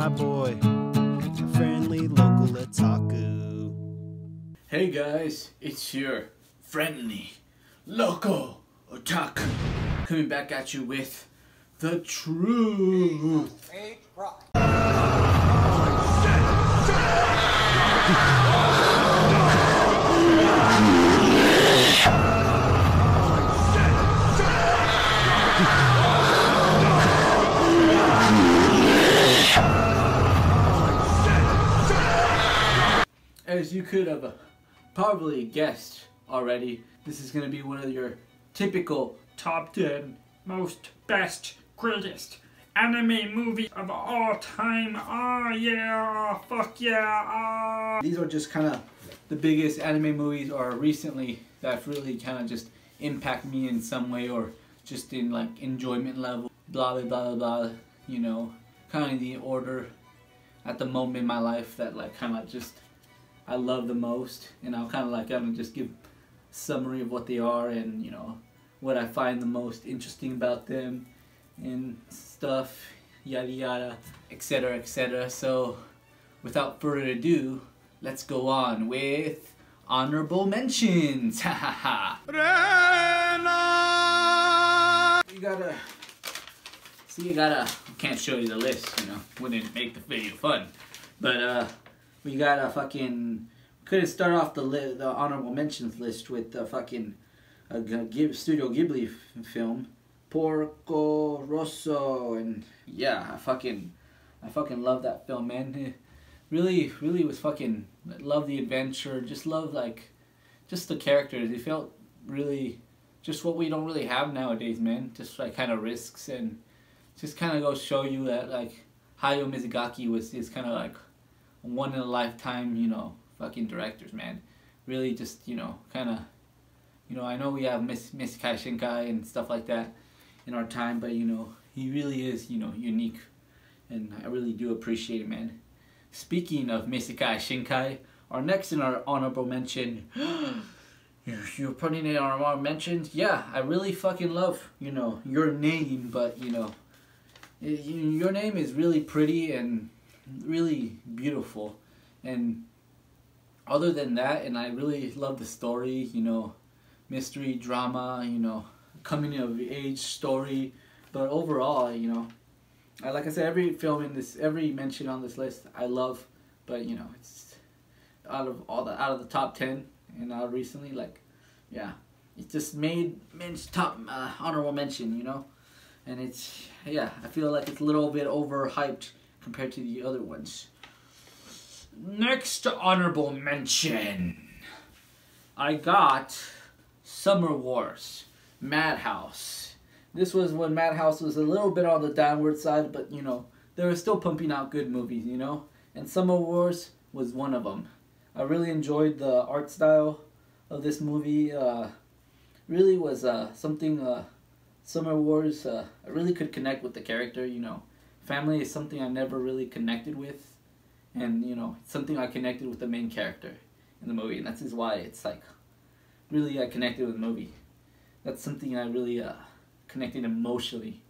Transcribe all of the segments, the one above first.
my boy, a friendly local otaku. Hey guys, it's your friendly local otaku coming back at you with the truth. As you could have uh, probably guessed already, this is going to be one of your typical top 10 most best greatest anime movie of all time. Oh yeah, fuck yeah. Oh. These are just kind of the biggest anime movies or recently that really kind of just impact me in some way or just in like enjoyment level. Blah blah blah blah. blah you know, kind of the order at the moment in my life that like kind of just I love the most, and I'll kind of like kind of just give summary of what they are and you know what I find the most interesting about them and stuff, yada yada, etc. etc. So, without further ado, let's go on with honorable mentions. Ha ha ha. You gotta see. You gotta. I can't show you the list. You know, wouldn't make the video fun. But uh, we got a fucking. Couldn't start off the li- the honorable mentions list with the fucking uh, G- Studio Ghibli film, Porco Rosso, and yeah, I fucking, I fucking love that film, man. It really, really was fucking love the adventure. Just love like, just the characters. It felt really, just what we don't really have nowadays, man. Just like kind of risks and just kind of go show you that like Hayao Miyazaki was is kind of like one in a lifetime, you know, fucking directors, man. Really just, you know, kind of, you know, I know we have Miss Miss Kai Shinkai and stuff like that in our time, but you know, he really is, you know, unique, and I really do appreciate it, man. Speaking of Misikai Shinkai, our next in our honorable mention, you're, putting it on our mentions. Yeah, I really fucking love, you know, your name, but you know, your name is really pretty and really beautiful, and other than that, and I really love the story, you know, mystery drama, you know, coming of age story, but overall, you know, I like I said, every film in this, every mention on this list, I love, but you know, it's out of all the out of the top ten, and out recently, like, yeah, it just made men's top uh, honorable mention, you know, and it's yeah, I feel like it's a little bit overhyped compared to the other ones. Next honorable mention, I got Summer Wars, Madhouse. This was when Madhouse was a little bit on the downward side, but you know, they were still pumping out good movies, you know? And Summer Wars was one of them. I really enjoyed the art style of this movie. Uh, really was uh, something, uh, Summer Wars, uh, I really could connect with the character, you know. Family is something I never really connected with. And, you know, something I connected with the main character in the movie. And that's is why it's like, really I connected with the movie. That's something I really uh, connected emotionally,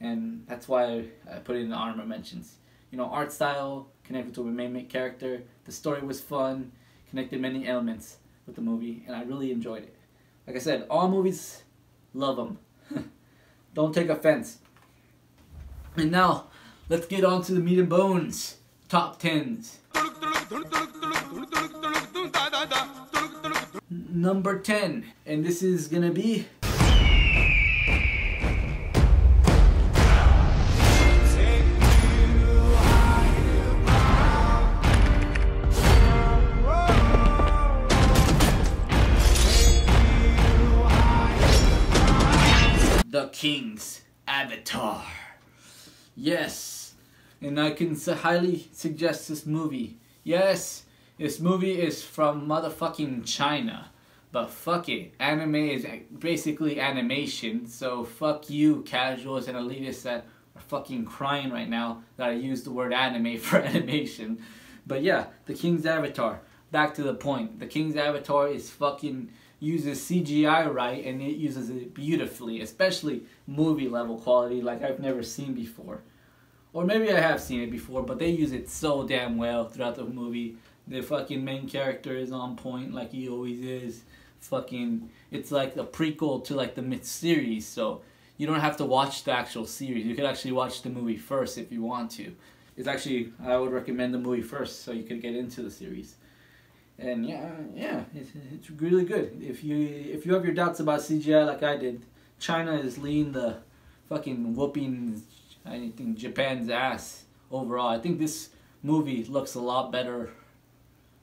and that's why I, put it in the honorable mentions. You know, art style connected to the main character. The story was fun, connected many elements with the movie, and I really enjoyed it. Like I said, all movies, love them. Don't take offense. And now, let's get on to the meat and bones. Top tens. Number 10, and this is gonna be The King's Avatar. Yes, and I can highly suggest this movie. Yes, this movie is from motherfucking China. But fuck it, anime is basically animation, so fuck you casuals and elitists that are fucking crying right now that I use the word anime for animation. But yeah, The King's Avatar. Back to the point. The King's Avatar is fucking uses CGI right and it uses it beautifully, especially movie level quality like I've never seen before. Or maybe I have seen it before, but they use it so damn well throughout the movie. The fucking main character is on point like he always is. Fucking, it's like a prequel to like the Myth series, so you don't have to watch the actual series. You could actually watch the movie first if you want to. It's actually I would recommend the movie first so you could get into the series. And yeah, yeah, it's, it's really good. If you if you have your doubts about CGI like I did, China is leading the fucking whooping I think Japan's ass overall. I think this movie looks a lot better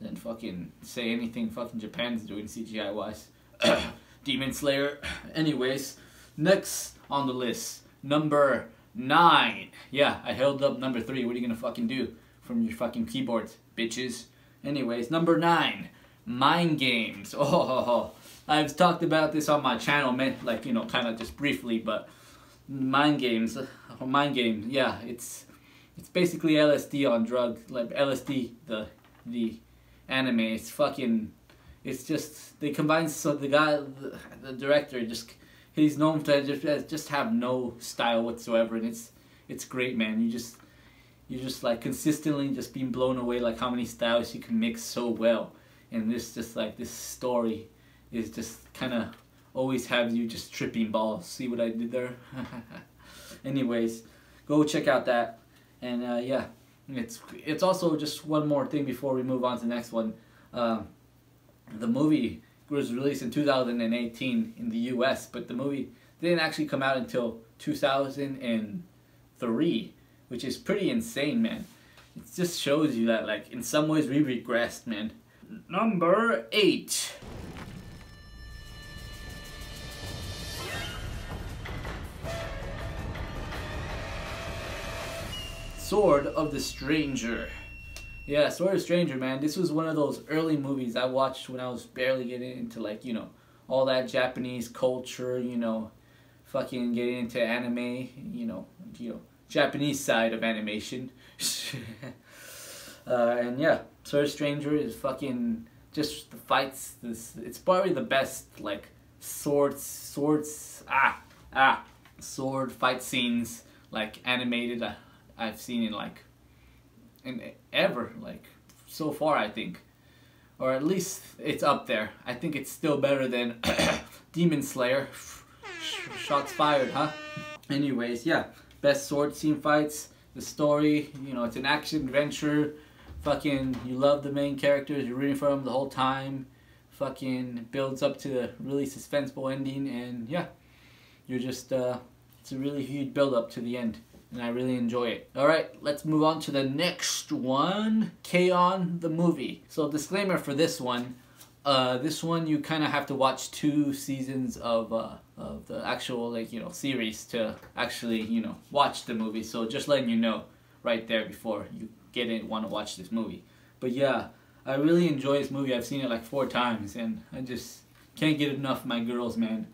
than fucking say anything fucking Japan's doing CGI wise. Demon Slayer. Anyways, next on the list, number nine. Yeah, I held up number three. What are you gonna fucking do from your fucking keyboards, bitches? Anyways, number nine, Mind Games. Oh, I've talked about this on my channel, man. Like you know, kind of just briefly, but Mind Games, or Mind Game. Yeah, it's it's basically LSD on drug, like LSD. The the anime. It's fucking. It's just they combine. So the guy, the, the director, just he's known to just uh, just have no style whatsoever, and it's it's great, man. You just you're just like consistently just being blown away, like how many styles you can mix so well, and this just like this story is just kind of always have you just tripping balls. See what I did there? Anyways, go check out that, and uh, yeah, it's it's also just one more thing before we move on to the next one. Uh, the movie was released in 2018 in the U.S., but the movie didn't actually come out until 2003, which is pretty insane, man. It just shows you that, like, in some ways we regressed, man. Number eight. Sword of the Stranger. Yeah, Sword of Stranger, man. This was one of those early movies I watched when I was barely getting into like, you know, all that Japanese culture, you know, fucking getting into anime, you know, you know, Japanese side of animation. uh, and yeah, Sword of Stranger is fucking just the fights. This it's probably the best like swords, swords, ah, ah, sword fight scenes like animated. Uh, I've seen in like in ever like so far I think. Or at least it's up there. I think it's still better than Demon Slayer. Shots fired huh? Anyways yeah. Best sword scene fights the story you know it's an action adventure. Fucking you love the main characters you're rooting for them the whole time. Fucking builds up to a really suspenseful ending and yeah. You're just uh it's a really huge build up to the end and I really enjoy it. Alright, let's move on to the next one. K-On! the movie. So disclaimer for this one, uh, this one you kind of have to watch two seasons of, uh, of the actual like you know series to actually you know watch the movie. So just letting you know right there before you get in want to watch this movie. But yeah, I really enjoy this movie. I've seen it like four times and I just can't get enough my girls, man.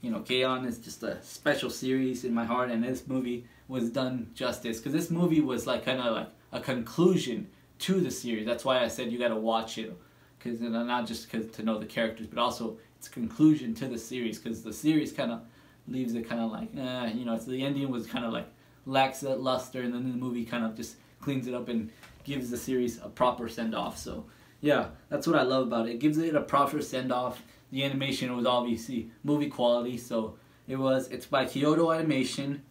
You know, K-On! is just a special series in my heart and this movie was done justice because this movie was like kind of like a conclusion to the series. That's why I said you got to watch it because not just cause to know the characters, but also it's conclusion to the series because the series kind of leaves it kind of like eh, you know, it's the ending was kind of like lacks that luster, and then the movie kind of just cleans it up and gives the series a proper send off. So yeah, that's what I love about it. It gives it a proper send off. The animation was obviously movie quality, so it was. It's by Kyoto Animation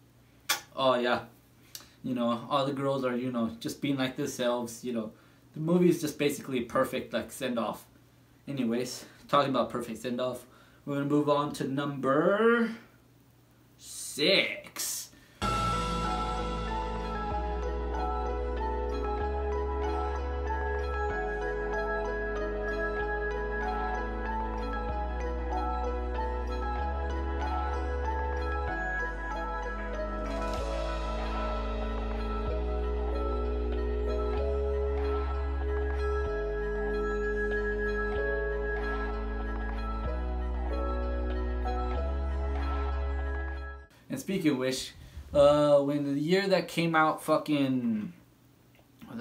oh yeah, you know, all the girls are, you know, just being like themselves, you know. The movie is just basically perfect, like, send-off. Anyways, talking about perfect send-off, we're going to move on to number six. And speaking of which, uh, when the year that came out, fucking,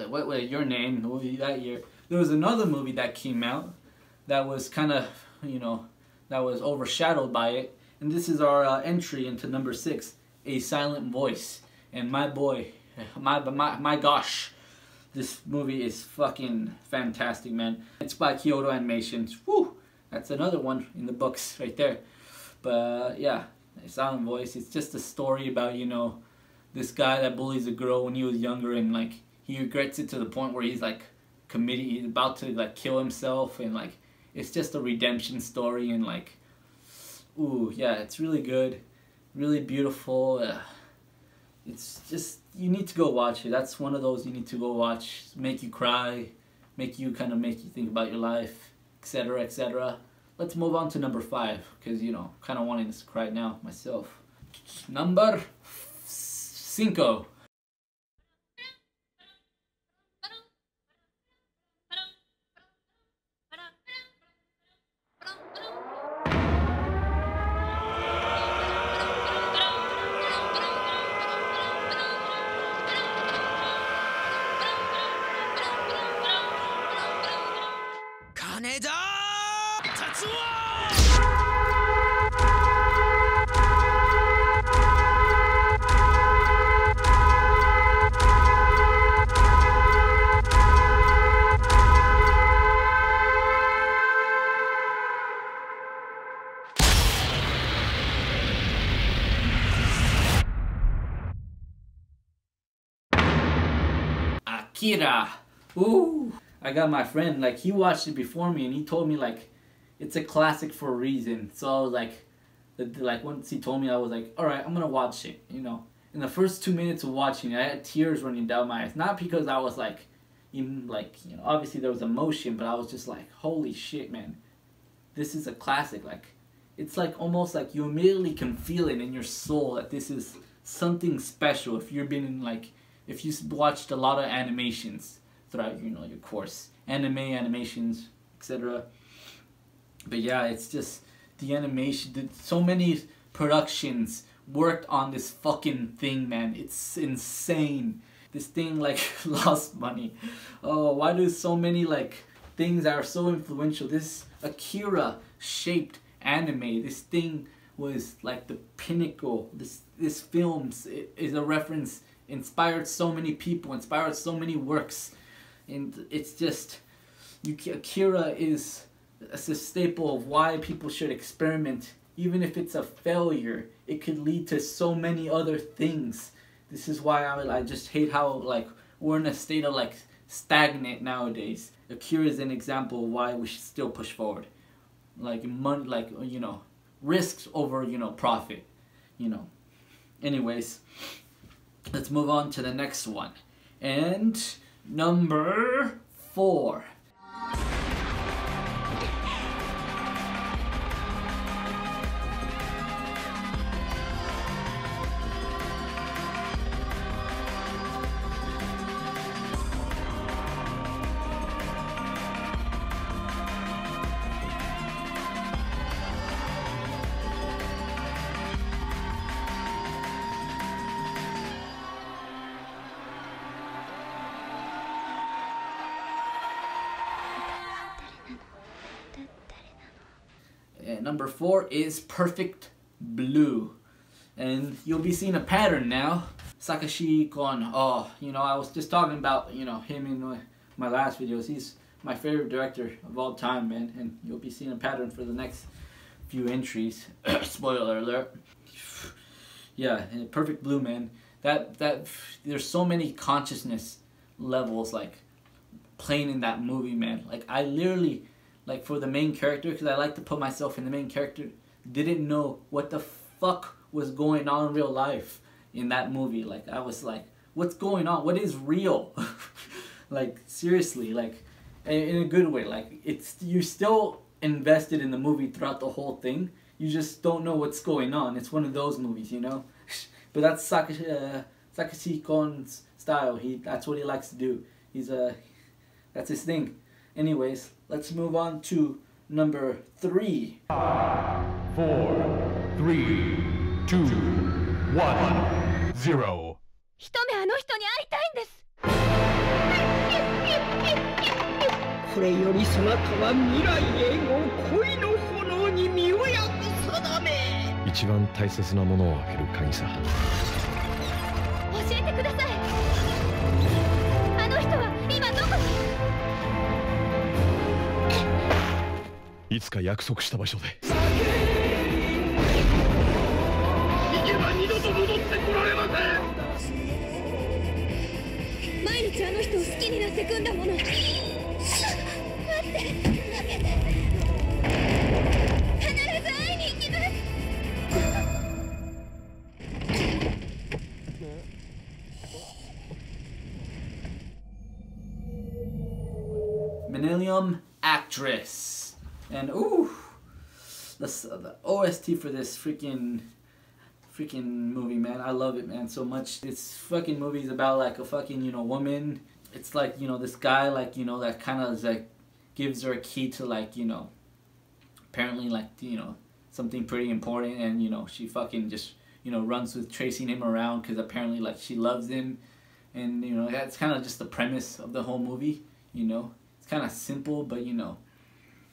what, what, your name, the movie that year, there was another movie that came out that was kind of, you know, that was overshadowed by it. And this is our uh, entry into number six, A Silent Voice. And my boy, My my my gosh, this movie is fucking fantastic, man. It's by Kyoto Animations. Woo, that's another one in the books right there. But yeah, silent voice. It's just a story about you know this guy that bullies a girl when he was younger and like he regrets it to the point where he's like committing, he's about to like kill himself and like it's just a redemption story and like ooh yeah it's really good really beautiful. Uh, it's just you need to go watch it. That's one of those you need to go watch. Make you cry make you kind of make you think about your life etc etc let's move on to number five because you know kind of wanting to cry now myself. Number cinco I got my friend, like, he watched it before me and he told me, like, it's a classic for a reason. So I was like, like, once he told me, I was like, alright, I'm gonna watch it, you know. In the first two minutes of watching it, I had tears running down my eyes. Not because I was like, in, like, you know, obviously there was emotion, but I was just like, holy shit, man. This is a classic. Like, it's like almost like you immediately can feel it in your soul that this is something special if you've been in, like, if you've watched a lot of animations throughout you know your course anime animations etc but yeah it's just the animation so many productions worked on this fucking thing man. It's insane. This thing like lost money. Oh why do so many like things that are so influential? This akira shaped anime this thing was like the pinnacle. This this film is a reference. Inspired so many people inspired so many works and it's just you, Akira is a staple of why people should experiment. Even if it's a failure, it could lead to so many other things. This is why I, I just hate how like we're in a state of like stagnant nowadays. Akira is an example of why we should still push forward. Like money, like you know, risks over you know profit. You know. Anyways, let's move on to the next one. And number four. Number four is Perfect Blue. And you'll be seeing a pattern now. Sakashi Kon. Oh, you know, I was just talking about, you know, him in my, my last videos. He's my favorite director of all time, man. And you'll be seeing a pattern for the next few entries. Spoiler alert. Yeah, Perfect Blue, man. That, that, there's so many consciousness levels, like, playing in that movie, man. Like, I literally like for the main character because I like to put myself in the main character didn't know what the fuck was going on in real life in that movie. Like I was like what's going on? What is real? Like seriously like in a good way. Like it's you're still invested in the movie throughout the whole thing. You just don't know what's going on. It's one of those movies you know? But that's Sakashi, uh, Sakashi Kon's style. He that's what he likes to do. He's a that's his thing. Anyways let's move on to number three. Four, three, two, one, zero. 一目あの人に会いたいんですこれよりそなたは未来へを恋の炎に身を焼く定め一番大切なものを開ける鍵さ。教えてくださいいつか約束した場所で。行けば二度と戻ってこられません。毎日あの人を好きになってくんだもの. And ooh, the, the OST for this freaking freaking movie, man. I love it, man, so much. This fucking movie is about like a fucking, you know, woman. It's like, you know, this guy like, you know, that kind of like gives her a key to like, you know, apparently like, you know, something pretty important and, you know, she fucking just, you know, runs with tracing him around cuz apparently like she loves him and, you know, that's kind of just the premise of the whole movie, you know. It's kind of simple, but you know,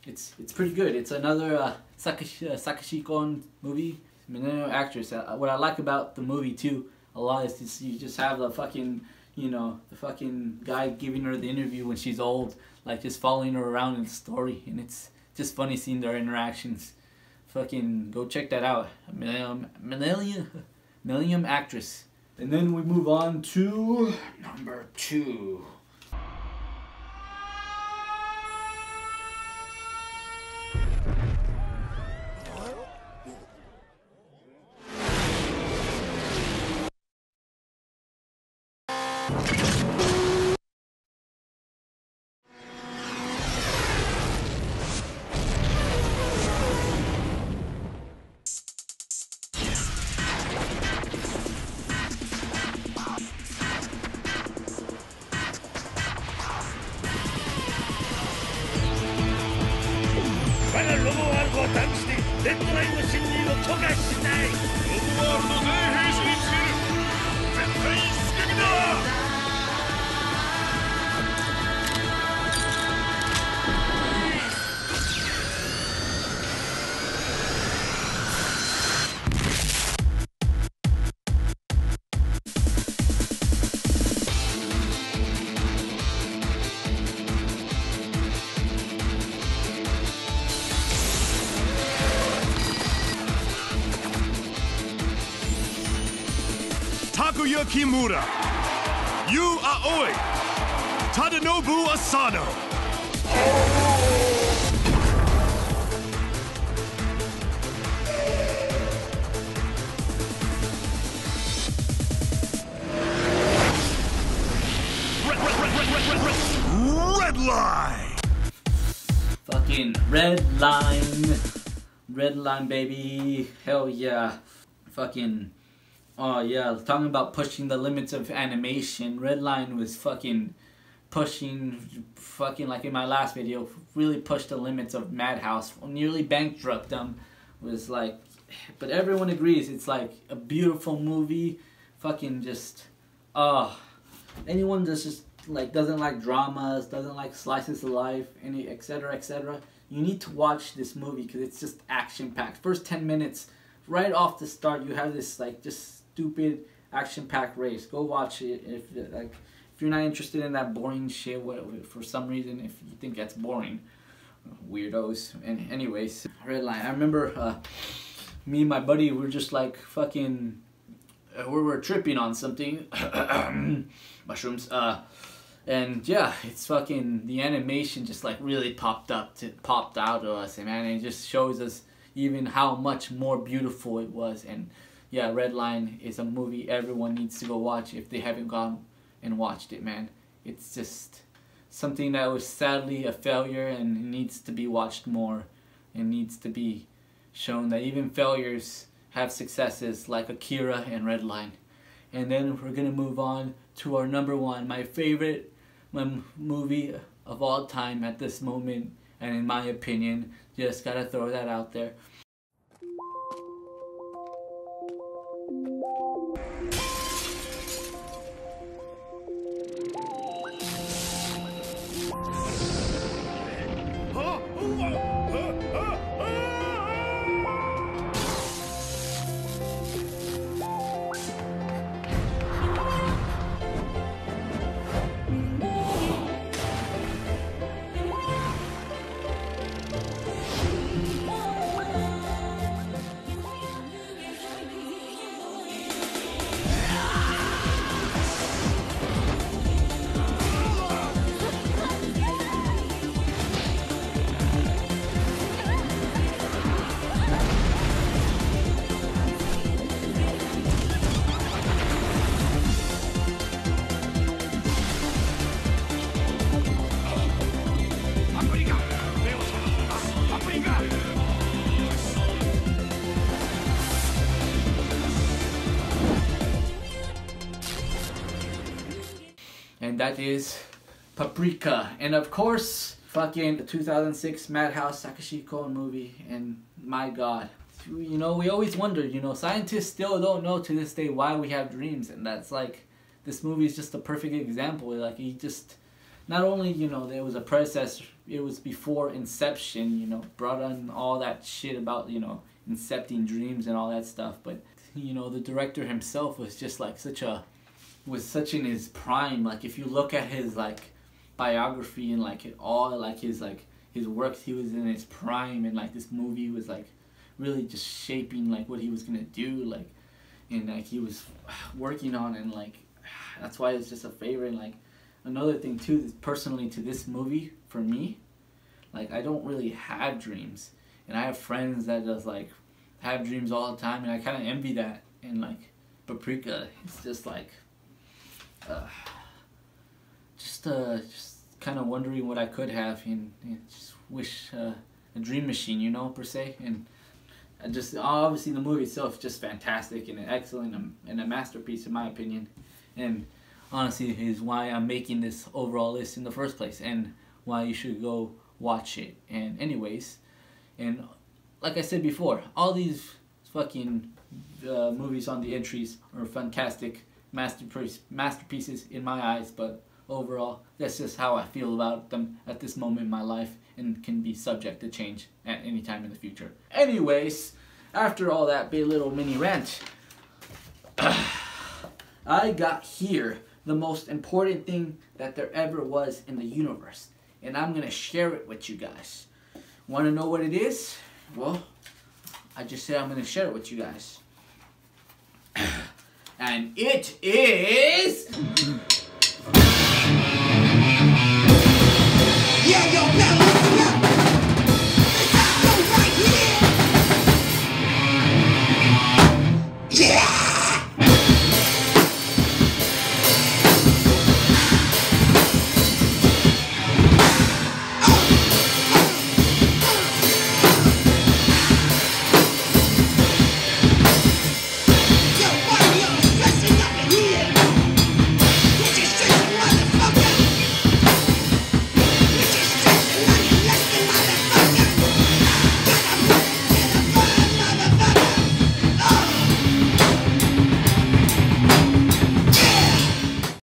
it's it's pretty good. It's another uh, Sakashi, uh, Sakashi Kon movie. Millennial actress. Uh, what I like about the movie too a lot is just, you just have the fucking you know the fucking guy giving her the interview when she's old, like just following her around in the story, and it's just funny seeing their interactions. Fucking go check that out. Millennium Millennium Millennium actress. And then we move on to number two. を断じてデッドラインの侵入を許可しない。オブワールド Z Takuya Kimura Yu Aoi Tadanobu Asano Redline Fucking redline. Red line, baby. Hell yeah. Fucking. Oh, yeah. Talking about pushing the limits of animation. Redline was fucking pushing. Fucking, like in my last video, really pushed the limits of Madhouse. Nearly bankrupt them. Was like. But everyone agrees it's like a beautiful movie. Fucking just. Oh. Anyone that's just like doesn't like dramas, doesn't like slices of life, any etc. etc. You need to watch this movie because it's just action packed. First ten minutes, right off the start, you have this like just stupid action packed race. Go watch it if like if you're not interested in that boring shit. What for some reason if you think that's boring, weirdos. And anyways, redline. I remember uh, me and my buddy were just like fucking. Uh, we were tripping on something. mushrooms. Uh, and yeah, it's fucking the animation just like really popped up to popped out to us, and man, it just shows us even how much more beautiful it was. And yeah, Redline is a movie everyone needs to go watch if they haven't gone and watched it, man. It's just something that was sadly a failure and needs to be watched more and needs to be shown that even failures have successes like Akira and Redline. And then we're gonna move on to our number one, my favorite my movie of all time at this moment, and in my opinion, just gotta throw that out there. And that is Paprika. And of course, fucking the 2006 Madhouse Sakashi Kon movie. And my god. You know, we always wondered, you know, scientists still don't know to this day why we have dreams. And that's like, this movie is just a perfect example. Like, he just, not only, you know, there was a predecessor, it was before Inception, you know, brought on all that shit about, you know, incepting dreams and all that stuff. But, you know, the director himself was just like such a, was such in his prime. Like, if you look at his, like, biography and like it all like his like his works he was in his prime and like this movie was like really just shaping like what he was gonna do like and like he was working on and like that's why it's just a favorite like another thing too personally to this movie for me like i don't really have dreams and i have friends that just like have dreams all the time and i kind of envy that and like paprika it's just like uh, just uh just kind of wondering what I could have and, just wish uh, a dream machine, you know, per se. And just obviously the movie itself is just fantastic and excellent and, and a masterpiece in my opinion. And honestly, is why I'm making this overall list in the first place and why you should go watch it. And anyways, and like I said before, all these fucking uh, movies on the entries are fantastic masterpiece masterpieces in my eyes, but overall, that's just how I feel about them at this moment in my life and can be subject to change at any time in the future. Anyways, after all that big little mini rant, I got here the most important thing that there ever was in the universe, and I'm gonna share it with you guys. Want to know what it is? Well, I just said I'm gonna share it with you guys. and it is